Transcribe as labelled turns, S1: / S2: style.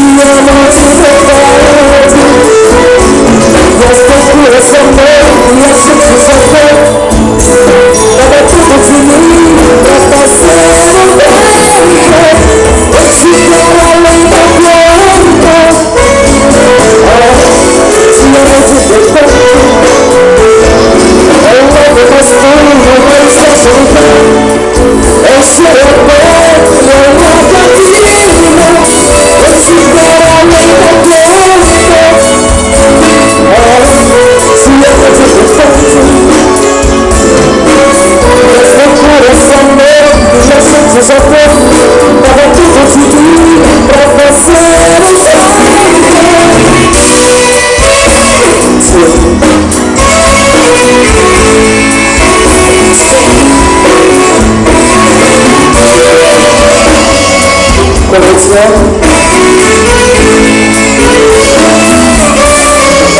S1: Lord. Colección